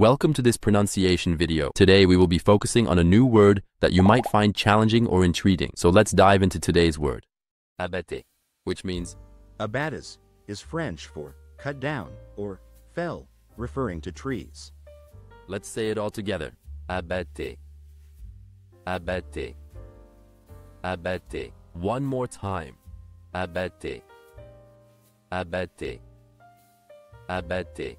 Welcome to this pronunciation video. Today we will be focusing on a new word that you might find challenging or intriguing. So let's dive into today's word. Abattez, which means Abattis is French for cut down or fell, referring to trees. let's say it all together. Abattez. Abattez. Abattez. One more time. Abattez. Abattez. Abattez.